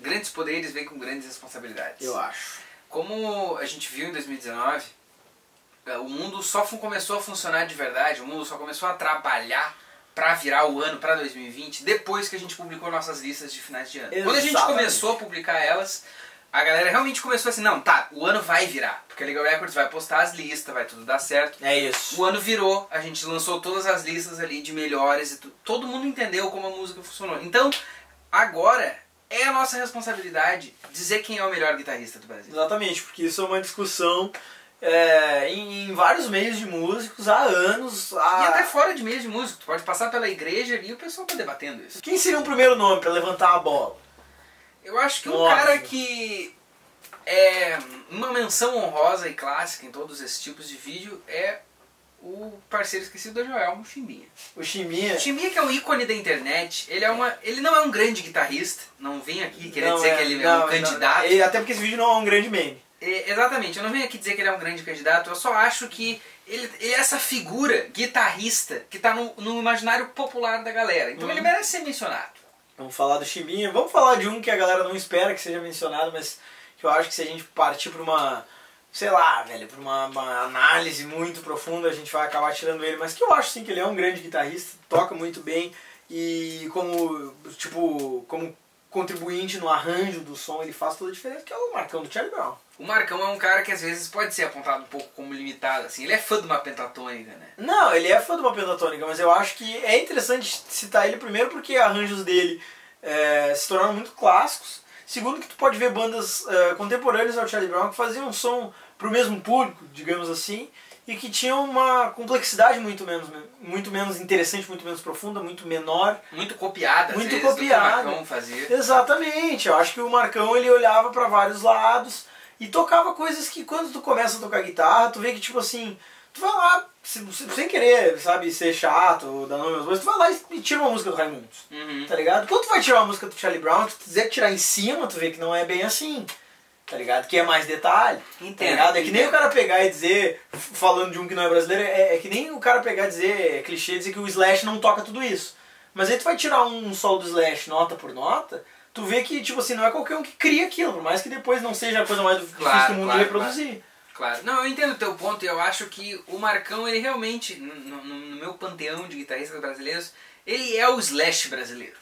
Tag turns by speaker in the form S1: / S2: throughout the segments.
S1: grandes poderes vêm com grandes responsabilidades.
S2: Eu acho.
S1: Como a gente viu em 2019, eh, o mundo só começou a funcionar de verdade, o mundo só começou a trabalhar para virar o ano para 2020 depois que a gente publicou nossas listas de finais de ano. Quando a gente
S2: Exatamente.
S1: começou a publicar elas, a galera realmente começou assim, não, tá, o ano vai virar, porque a Legal Records vai postar as listas, vai tudo dar certo.
S2: É isso.
S1: O ano virou, a gente lançou todas as listas ali de melhores e tu- todo mundo entendeu como a música funcionou. Então, agora é a nossa responsabilidade dizer quem é o melhor guitarrista do Brasil.
S2: Exatamente, porque isso é uma discussão é, em, em vários meios de músicos há anos. Há...
S1: E até fora de meio de música, tu pode passar pela igreja e o pessoal tá debatendo isso.
S2: Quem seria um primeiro nome pra levantar a bola?
S1: Eu acho que um
S2: Óbvio.
S1: cara que é uma menção honrosa e clássica em todos esses tipos de vídeo é o parceiro esquecido do Joelmo, o Chimbinha.
S2: O Chimbinha.
S1: O Chimbinha que é um ícone da internet, ele é uma. ele não é um grande guitarrista, não vem aqui querer dizer
S2: é-
S1: que ele é
S2: não,
S1: um candidato.
S2: ele- até porque esse vídeo não é um grande meme.
S1: É, exatamente, eu não venho aqui dizer que ele é um grande candidato, eu só acho que ele, ele é essa figura guitarrista que tá no, no imaginário popular da galera. Então
S2: Uhum.
S1: ele merece ser mencionado.
S2: Vamos falar do Chimbinha. Vamos falar de um que a galera não espera que seja mencionado, mas que eu acho que se a gente partir pra uma. Sei lá, velho, pra uma, uma análise muito profunda, a gente vai acabar tirando ele. Mas que eu acho sim que ele é um grande guitarrista, toca muito bem e como, tipo, como contribuinte no arranjo do som, ele faz toda a diferença, que é o Marcão do Charlie Brown.
S1: O Marcão é um cara que às vezes pode ser apontado um pouco como limitado, assim. Ele é fã de uma pentatônica, né?
S2: Não, ele é fã de uma pentatônica, mas eu acho que é interessante citar ele primeiro porque arranjos dele é, se tornaram muito clássicos. Segundo que tu pode ver bandas é, contemporâneas ao Charlie Brown que faziam um som pro mesmo público, digamos assim, e que tinham uma complexidade muito menos, muito menos interessante, muito menos profunda, muito menor.
S1: Muito copiada,
S2: Muito
S1: vezes,
S2: copiada.
S1: o Marcão fazia.
S2: Exatamente, eu acho que o Marcão ele olhava para vários lados e tocava coisas que quando tu começa a tocar guitarra, tu vê que tipo assim, tu vai lá, se- se- sem querer, sabe, ser chato ou dar nome às coisas, tu vai lá e, tira uma música do Raimundos,
S1: Uhum.
S2: tá ligado? Quando tu vai tirar uma música do Charlie Brown, tu quiser tirar em cima, tu vê que não é bem assim. Tá ligado? Que é mais detalhe. Tá
S1: Entendo,
S2: ligado? É que nem o cara pegar e dizer, falando de um que não é brasileiro, é, é que nem o cara pegar e dizer, é clichê dizer que o Slash não toca tudo isso. Mas aí tu vai tirar um solo do Slash nota por nota, tu vê que, tipo assim, não é qualquer um que cria aquilo, por mais que depois não seja a coisa mais difícil
S1: Claro,
S2: do mundo
S1: claro,
S2: de reproduzir.
S1: Claro. Não, eu entendo o teu ponto e eu acho que o Marcão, ele realmente, no, no- meu panteão de guitarristas brasileiros, ele é o Slash brasileiro.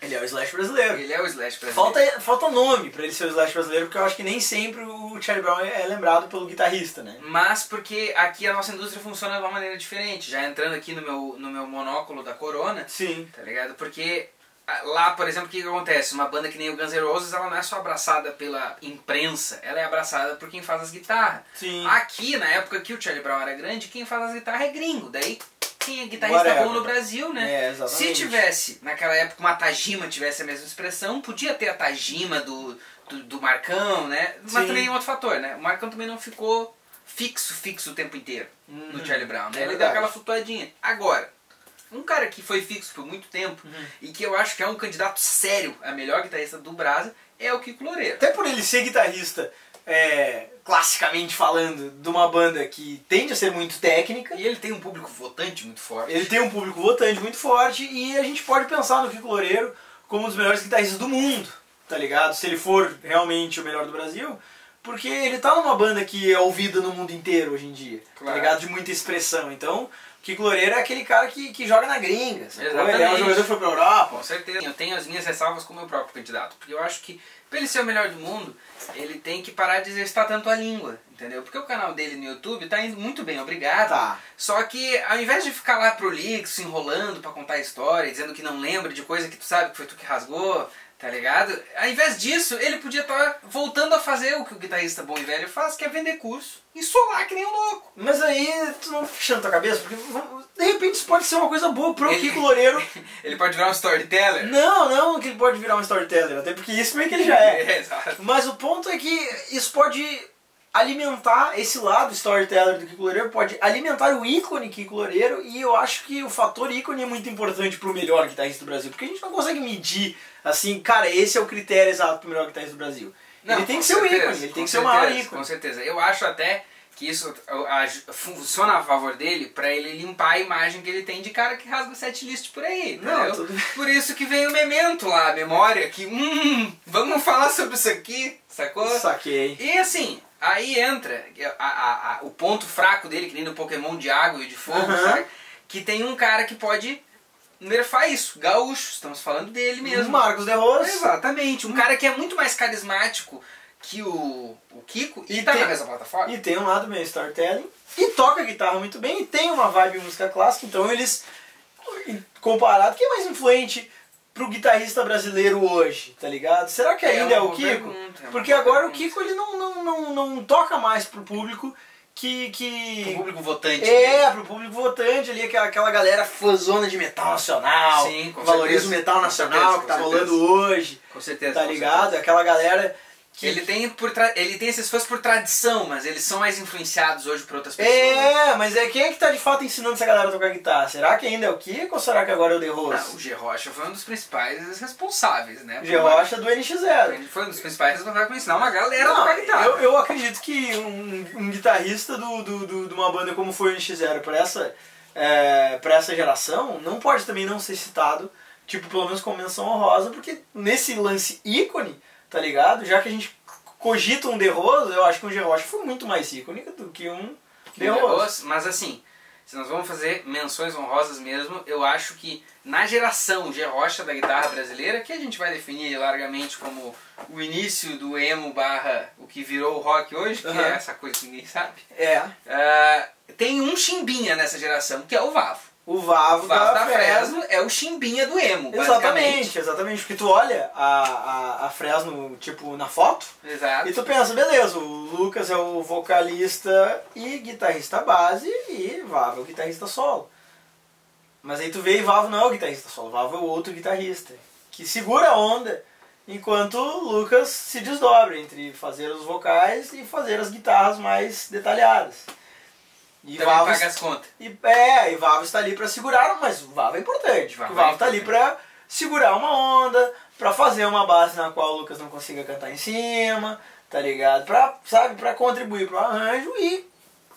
S2: Ele é o Slash brasileiro.
S1: Ele é o Slash brasileiro.
S2: Falta, falta nome pra ele ser o Slash brasileiro, porque eu acho que nem sempre o Charlie Brown é lembrado pelo guitarrista, né?
S1: Mas porque aqui a nossa indústria funciona de uma maneira diferente. Já entrando aqui no meu, no meu monóculo da Corona,
S2: Sim.
S1: tá ligado? Porque lá, por exemplo, o que, que acontece? Uma banda que nem o Guns N' Roses, ela não é só abraçada pela imprensa, ela é abraçada por quem faz as guitarras.
S2: Sim.
S1: Aqui, na época que o Charlie Brown era grande, quem faz as guitarras é gringo. Daí, quem é guitarrista
S2: Whatever.
S1: bom no Brasil, né?
S2: É,
S1: Se tivesse, naquela época, uma Tajima tivesse a mesma expressão, podia ter a Tajima do, do, do Marcão, né? Mas
S2: Sim.
S1: também é um outro fator, né? O Marcão também não ficou fixo, fixo o tempo inteiro
S2: Uhum.
S1: no Charlie Brown, né?
S2: É
S1: Ele deu aquela flutuadinha. Agora, um cara que foi fixo por muito tempo
S2: Uhum.
S1: e que eu acho que é um candidato sério a melhor guitarrista do Brasil é o Kiko Loureiro.
S2: Até por ele ser guitarrista, é, classicamente falando, de uma banda que tende a ser muito técnica,
S1: E ele tem um público votante muito forte.
S2: ele tem um público votante muito forte e a gente pode pensar no Kiko Loureiro como um dos melhores guitarristas do mundo, tá ligado? Se ele for realmente o melhor do Brasil, porque ele tá numa banda que é ouvida no mundo inteiro hoje em dia,
S1: Claro.
S2: tá ligado? De muita expressão. Então, Kiko Loureiro é aquele cara que, que joga na gringa, sacou? Ele é um
S1: Exatamente.
S2: jogador que foi pra Europa.
S1: Com certeza. Eu tenho as minhas ressalvas com o meu próprio candidato. Porque eu acho que, pra ele ser o melhor do mundo, ele tem que parar de exercitar tanto a língua. Entendeu? Porque o canal dele no YouTube tá indo muito bem, obrigado.
S2: Tá.
S1: Só que ao invés de ficar lá prolixo, enrolando pra contar a história, dizendo que não lembra de coisa que tu sabe que foi tu que rasgou, tá ligado? Ao invés disso, ele podia estar voltando a fazer o que o guitarrista bom e velho faz, que é vender curso e solar que nem um louco.
S2: Mas aí tu não fica na tua cabeça, porque de repente isso pode ser uma coisa boa pro
S1: Ele-
S2: Kiko Loureiro.
S1: Ele pode virar um storyteller.
S2: Não, não que ele pode virar um storyteller, até porque isso meio que ele já é.
S1: exato.
S2: Mas o ponto é que isso pode alimentar esse lado storyteller do Kiko Loureiro, pode alimentar o ícone Kiko Loureiro, e eu acho que o fator ícone é muito importante pro melhor guitarrista do Brasil, porque a gente não consegue medir assim, cara, esse é o critério exato pro melhor guitarrista do Brasil. ele tem que ser o
S1: certeza,
S2: ícone, ele tem que ser o maior
S1: certeza,
S2: ícone.
S1: Com certeza. Eu acho até que isso a- a- funciona a favor dele pra ele limpar a imagem que ele tem de cara que rasga set list por aí.
S2: Não, tudo-
S1: Por isso que vem o memento lá, a memória, que hum, vamos falar sobre isso aqui, sacou?
S2: Saquei.
S1: E assim, aí entra a- o ponto fraco dele, que nem no Pokémon de água e de fogo,
S2: Aham.
S1: sabe? Que tem um cara que pode nerfar isso. Gaúcho, estamos falando dele mesmo.
S2: Marcos de Rose.
S1: Exatamente. Um cara que é muito mais carismático que o, o Kiko e,
S2: E
S1: tá
S2: tem-
S1: na mesma plataforma.
S2: E tem um lado meio storytelling. E toca guitarra muito bem. E tem uma vibe música clássica. Então eles, comparado, quem é mais influente pro guitarrista brasileiro hoje, tá ligado? Será que
S1: É
S2: ainda é,
S1: uma
S2: o Kiko?
S1: pergunta, é
S2: Porque agora o
S1: pergunta.
S2: Kiko ele não, não, não, não toca mais pro público que...
S1: O
S2: que...
S1: público votante.
S2: É, pro público votante ali, aquela, aquela galera fãzona de metal nacional,
S1: Sim, com
S2: valoriza
S1: certeza.
S2: o metal nacional
S1: certeza,
S2: que tá rolando hoje,
S1: Com certeza.
S2: tá ligado?
S1: certeza.
S2: Aquela galera que...
S1: Ele tem, por tra- ele tem esses fãs por tradição, mas eles são mais influenciados hoje por outras pessoas.
S2: É, mas é quem é que tá de fato ensinando essa galera a tocar guitarra? Será que ainda é o Kiko ou será que agora é o The
S1: Não,
S2: Rose?
S1: o G. Rocha foi um dos principais responsáveis, né?
S2: O G. Rocha do NX0.
S1: Ele foi um dos principais responsáveis por ensinar uma galera a
S2: Não,
S1: tocar guitarra.
S2: eu, eu acredito que um, um guitarrista do, do, do- de uma banda como foi o NX0 pra essa, é, pra essa geração não pode também não ser citado, tipo, pelo menos como menção honrosa, porque nesse lance ícone, tá ligado? Já que a gente cogita um The Rose, eu acho que um G. Rocha foi muito mais ícone do que um
S1: Que
S2: The Rose.
S1: Mas assim, se nós vamos fazer menções honrosas mesmo, eu acho que na geração G. Rocha da guitarra brasileira, que a gente vai definir largamente como o início do emo barra o que virou o rock hoje, que
S2: Aham.
S1: é essa coisa que ninguém sabe,
S2: É,
S1: ah, tem um chimbinha nessa geração, que é o Vavo.
S2: O Vavo,
S1: O Vavo da
S2: Fresno.
S1: Fresno é o chimbinha do emo.
S2: Exatamente, exatamente. Porque tu olha a, a, a Fresno, tipo, na foto,
S1: Exato.
S2: e tu pensa, beleza, o Lucas é o vocalista e guitarrista base, e Vavo é o guitarrista solo. Mas aí tu vê e Vavo não é o guitarrista solo, Vavo é o outro guitarrista, que segura a onda, enquanto o Lucas se desdobra entre fazer os vocais e fazer as guitarras mais detalhadas. E
S1: Também
S2: Vavo
S1: paga as contas.
S2: e, é, e o Vavo está ali para segurar, mas o Vavo é importante. Porque o Vavo
S1: é
S2: está ali para segurar uma onda, para fazer uma base na qual o Lucas não consiga cantar em cima, tá ligado? Pra, sabe, para contribuir pro arranjo e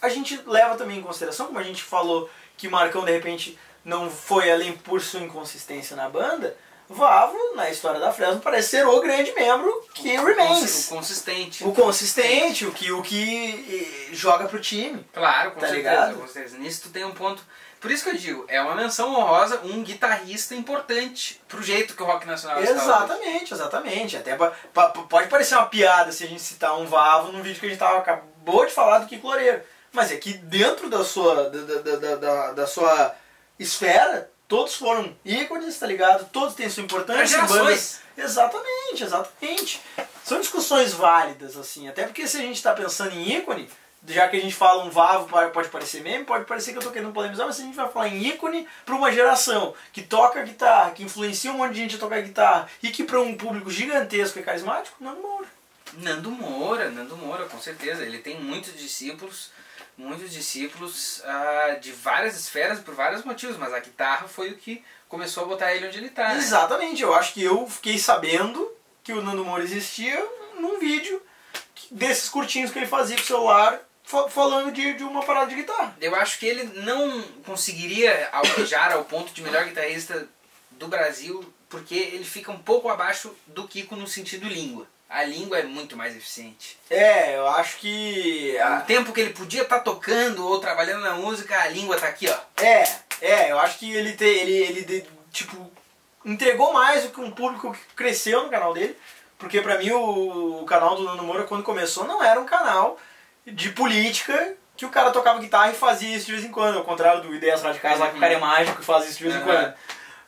S2: a gente leva também em consideração, como a gente falou que Marcão de repente não foi além por sua inconsistência na banda, Vavo, na história da Fresno, parece ser o grande membro que remains.
S1: O consistente.
S2: O consistente, o que, o que eh, joga pro time.
S1: Claro, com
S2: Tá
S1: certeza,
S2: ligado?
S1: com certeza. Nisso tu tem um ponto. Por isso que eu digo, é uma menção honrosa, um guitarrista importante pro jeito que o rock nacional está hoje.
S2: Exatamente, exatamente. Até pode parecer uma piada se a gente citar um Vavo num vídeo que a gente tava, acabou de falar do Kiko Loureiro. Mas é que dentro da sua, da, da, da, da sua esfera, todos foram ícones, tá ligado? Todos têm sua importância.
S1: As
S2: bandas- Exatamente, exatamente. São discussões válidas, assim. Até porque se a gente tá pensando em ícone, já que a gente fala um Vavo, pode parecer meme, pode parecer que eu tô querendo polemizar, mas se a gente vai falar em ícone para uma geração que toca guitarra, que influencia um monte de gente a tocar guitarra e que para um público gigantesco e carismático, não Moura.
S1: Nando Moura, Nando Moura, com certeza. Ele tem muitos discípulos, muitos discípulos ah, de várias esferas por vários motivos, mas a guitarra foi o que começou a botar ele onde ele tá. né?
S2: Exatamente, eu acho que eu fiquei sabendo que o Nando Moura existia num vídeo desses curtinhos que ele fazia com o celular fa- falando de, de uma parada de guitarra.
S1: Eu acho que ele não conseguiria almejar ao ponto de melhor guitarrista do Brasil, porque ele fica um pouco abaixo do Kiko no sentido língua. A língua é muito mais eficiente.
S2: É, eu acho que.
S1: O
S2: a-
S1: tempo que ele podia estar tocando ou trabalhando na música, a língua tá aqui, ó.
S2: É, é, eu acho que ele, te, ele, ele de- tipo, entregou mais do que um público que cresceu no canal dele. Porque pra mim o, o canal do Nando Moura, quando começou, não era um canal de política que o cara tocava guitarra e fazia isso de vez em quando. Ao contrário do Ideias Radicais lá que o cara é mágico e faz isso de vez em
S1: Uhum.
S2: quando.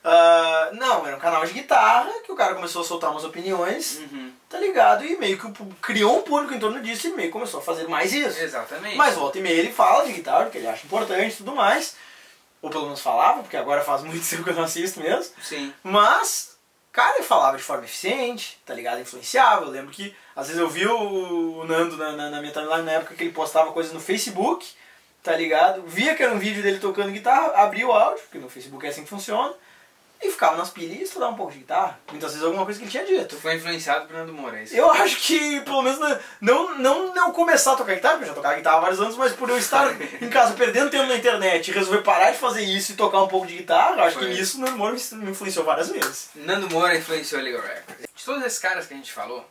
S2: Ah, não, era um canal de guitarra que o cara começou a soltar umas opiniões,
S1: Uhum.
S2: tá ligado? E meio que criou um público em torno disso e meio que começou a fazer mais isso.
S1: Exatamente.
S2: Mas volta e meia ele fala de guitarra, porque ele acha importante e tudo mais. Ou pelo menos falava, porque agora faz muito tempo que eu não assisto mesmo.
S1: Sim.
S2: Mas, cara, ele falava de forma eficiente, tá ligado? Influenciava. Eu lembro que às vezes eu vi o o Nando na, na, na minha timeline na época que ele postava coisas no Facebook, tá ligado? Via que era um vídeo dele tocando guitarra, abria o áudio, porque no Facebook é assim que funciona, e ficava nas pilhas e estudava um pouco de guitarra. Muitas vezes alguma coisa que ele tinha dito.
S1: Tu foi influenciado por Nando Moura, é isso?
S2: Eu acho que, pelo menos, não- não, não, não começar a tocar guitarra, porque eu já tocava guitarra há vários anos, mas por eu estar em casa perdendo tempo na internet e resolver parar de fazer isso e tocar um pouco de guitarra, eu acho
S1: Foi.
S2: que nisso o meu namoro me influenciou várias vezes.
S1: Nando Moura influenciou a Legal Records. De todos esses caras que a gente falou,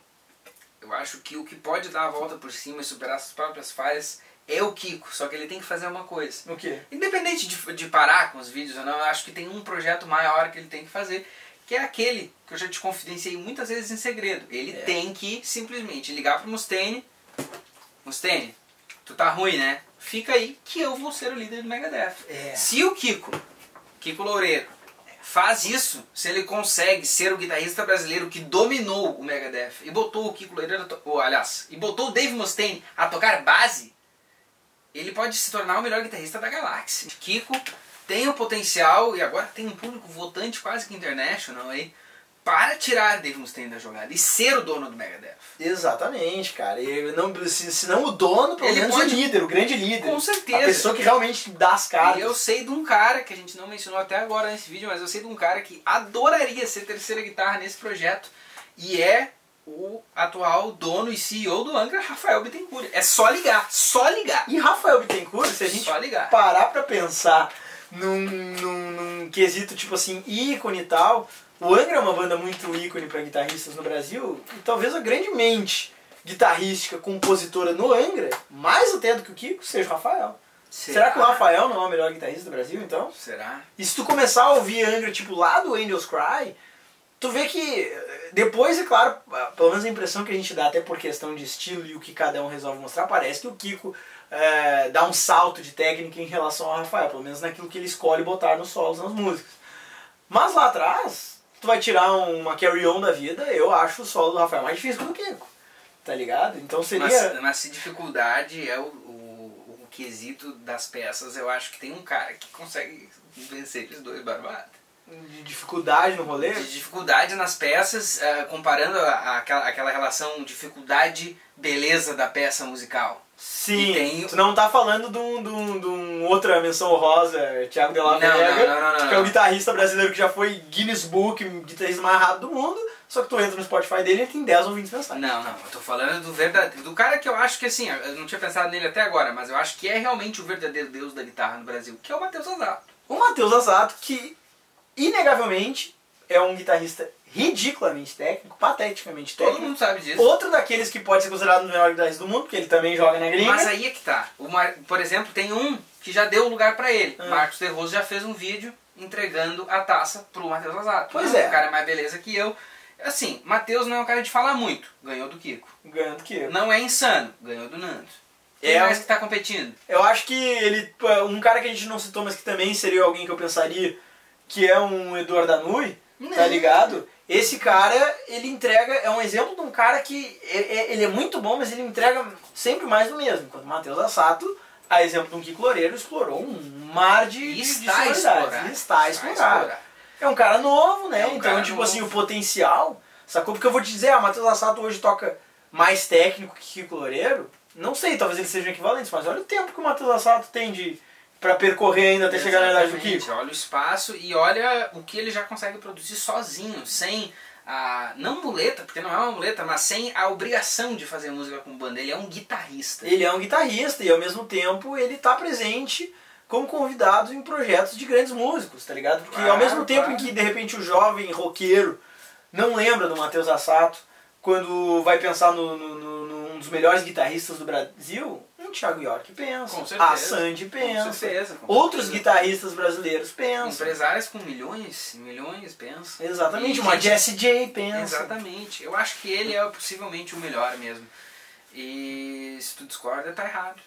S1: Eu acho que o que pode dar a volta por cima e superar suas próprias falhas é o Kiko, só que ele tem que fazer uma coisa.
S2: O quê?
S1: Independente de, de parar com os vídeos ou não, eu acho que tem um projeto maior que ele tem que fazer, que é aquele que eu já te confidenciei muitas vezes em segredo. Ele
S2: É.
S1: tem que simplesmente ligar pro Mustaine. Mustaine, tu tá ruim, né? Fica aí que eu vou ser o líder do Megadeth.
S2: É.
S1: Se o Kiko, Kiko Loureiro, faz isso, se ele consegue ser o guitarrista brasileiro que dominou o Megadeth e botou o Kiko Loureiro, ou, aliás, e botou o Dave Mustaine a tocar base, ele pode se tornar o melhor guitarrista da galáxia. Kiko tem o potencial, e agora tem um público votante quase que international aí, para tirar Dave Mustaine da jogada e ser o dono do Megadeth.
S2: Exatamente, cara. E não, se, se não o dono, pelo
S1: Ele
S2: menos
S1: pode-
S2: o líder, o grande líder.
S1: Com certeza.
S2: A pessoa que realmente dá as caras.
S1: E eu sei de um cara, que a gente não mencionou até agora nesse vídeo, mas eu sei de um cara que adoraria ser terceira guitarra nesse projeto e é o atual dono e CEO do Angra, Rafael Bittencourt. É só ligar, só ligar.
S2: E Rafael Bittencourt, se a gente parar pra pensar num, num, num quesito tipo assim, ícone e tal, o Angra é uma banda muito ícone pra guitarristas no Brasil, e talvez a grande mente guitarrística, compositora no Angra, mais até do que o Kiko, seja o Rafael. Será que o Rafael não é o melhor guitarrista do Brasil, então?
S1: Será?
S2: E se tu começar a ouvir Angra, tipo, lá do Angels Cry, tu vê que depois, é claro, pelo menos a impressão que a gente dá, até por questão de estilo e o que cada um resolve mostrar, parece que o Kiko eh, dá um salto de técnica em relação ao Rafael, pelo menos naquilo que ele escolhe botar nos solos nas músicas. Mas lá atrás, tu vai tirar uma carry-on da vida, eu acho o solo do Rafael mais difícil que o Kiko. Tá ligado? Então seria.
S1: Mas, mas se dificuldade é o, o, o quesito das peças, eu acho que tem um cara que consegue vencer eles dois barbados.
S2: De dificuldade no rolê.
S1: De dificuldade nas peças, eh, comparando a- a- aquela, aquela relação dificuldade-beleza da peça musical.
S2: Sim,
S1: tem-
S2: tu não tá falando de um, de um, de um outra menção honrosa, Thiago de la
S1: Não,
S2: Vega,
S1: não, não, não, não,
S2: que é o guitarrista brasileiro que já foi Guinness Book, guitarrista mais rápido do mundo, só que tu entra no Spotify dele e ele tem 10 ouvintes mensais.
S1: Não, não, eu tô falando do verdadeiro. Do cara que eu acho que assim, eu não tinha pensado nele até agora, mas eu acho que é realmente o verdadeiro deus da guitarra no Brasil, que é o Matheus Azato.
S2: O Matheus Asato, que inegavelmente é um guitarrista ridiculamente técnico, pateticamente
S1: Todo
S2: técnico.
S1: mundo sabe disso.
S2: Outro daqueles que pode ser considerado o melhor guitarrista do mundo, porque ele também joga na gringa.
S1: Mas aí é que tá. Mar... Por exemplo, tem um que já deu lugar pra ele.
S2: Ah.
S1: Marcos De Rose já fez um vídeo entregando a taça pro Matheus Azato.
S2: Pois é.
S1: O cara é mais beleza que eu. Assim, Matheus não é um cara de falar muito. Ganhou do Kiko.
S2: Ganhando que eu.
S1: Não é insano. Ganhou do Nando. Quem
S2: É
S1: mais que tá competindo?
S2: Eu acho que ele. Um cara que a gente não citou, mas que também seria alguém que eu pensaria que é um Eduardo Danui, tá
S1: Não.
S2: ligado? Esse cara, ele entrega, é um exemplo de um cara que é- é- ele é muito bom, mas ele entrega sempre mais do mesmo. Enquanto o Matheus Assato, a exemplo de um Kiko Loureiro, explorou um mar de,
S1: E está a explorar.
S2: E está. É um cara novo, né?
S1: É um
S2: então, tipo
S1: novo.
S2: assim, o potencial, sacou? Porque eu vou te dizer, ah, o Matheus Assato hoje toca mais técnico que Kiko Loureiro. Não sei, talvez eles sejam equivalentes, mas olha o tempo que o Matheus Assato tem de pra percorrer ainda até chegar na idade do
S1: Exatamente.
S2: Kiko.
S1: Olha o espaço e olha o que ele já consegue produzir sozinho, sem a. Não muleta, porque não é uma muleta, mas sem a obrigação de fazer música com banda. Ele é um guitarrista.
S2: Ele é um guitarrista e ao mesmo tempo ele tá presente como convidado em projetos de grandes músicos, tá ligado? Porque ao
S1: Claro,
S2: mesmo tempo
S1: claro.
S2: em que de repente o jovem roqueiro não lembra do Matheus Assato, quando vai pensar no, no, no- num dos melhores guitarristas do Brasil, um Thiago York pensa,
S1: Com certeza.
S2: a Sandy pensa,
S1: Com certeza. com
S2: outros
S1: certeza.
S2: guitarristas brasileiros pensam.
S1: Empresários com milhões, milhões pensam.
S2: Exatamente,
S1: E
S2: uma
S1: gente-
S2: Jessie J pensa.
S1: Exatamente. Eu acho que ele é possivelmente o melhor mesmo. E se tu discorda, tá errado.